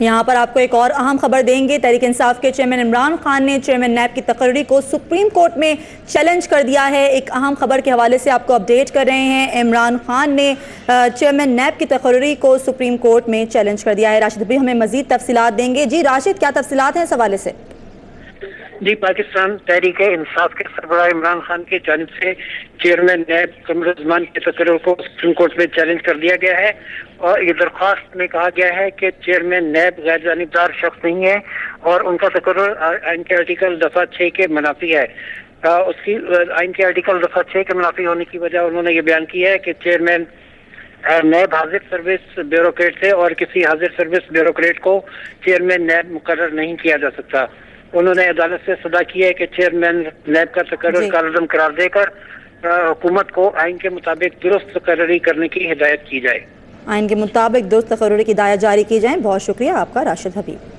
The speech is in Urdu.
یہاں پر آپ کو ایک اور اہم خبر دیں گے۔ تحریک انصاف کے چیئرمین عمران خان نے چیئرمین نیب کی تقرری کو سپریم کورٹ میں چیلنج کر دیا ہے۔ ایک اہم خبر کے حوالے سے آپ کو اپڈیٹ کر رہے ہیں۔ عمران خان نے چیئرمین نیب کی تقرری کو سپریم کورٹ میں چیلنج کر دیا ہے۔ راشد بھی ہمیں مزید تفصیلات دیں گے۔ جی راشد، کیا تفصیلات ہیں اس حوالے سے؟ جی پاکستان تحریک انصاف کے سربراہ عمران خان کی جانب سے چیئرمین نیب قمر عثمان کے تقرر کو سپریم کورٹ میں چیلنج کر دیا گیا ہے اور یہ درخواست میں کہا گیا ہے کہ چیئرمین نیب غیر جانبدار شخص نہیں ہے اور ان کا تقرر آئین کے آرٹیکل دفعہ چھ کے منافی ہے۔ اس کی، آئین کے آرٹیکل دفعہ چھ کے منافی ہونے کی وجہ انہوں نے یہ بیان کیا ہے کہ چیئرمین نیب حاضر سروس بیوروکریٹ سے اور کسی حاضر سروس بیوروکریٹ کو چیئرمین نیب مقرر نہیں کیا جا سکتا۔ انہوں نے عدالت سے صدا کی ہے کہ چیئرمین نیب کا تقرر جی. کالعدم قرار دے کر حکومت کو آئین کے مطابق درست تقرری کرنے کی ہدایت کی جائے۔ آئین کے مطابق درست تقرری کی ہدایت جاری کی جائے بہت شکریہ آپ کا راشد حبیب۔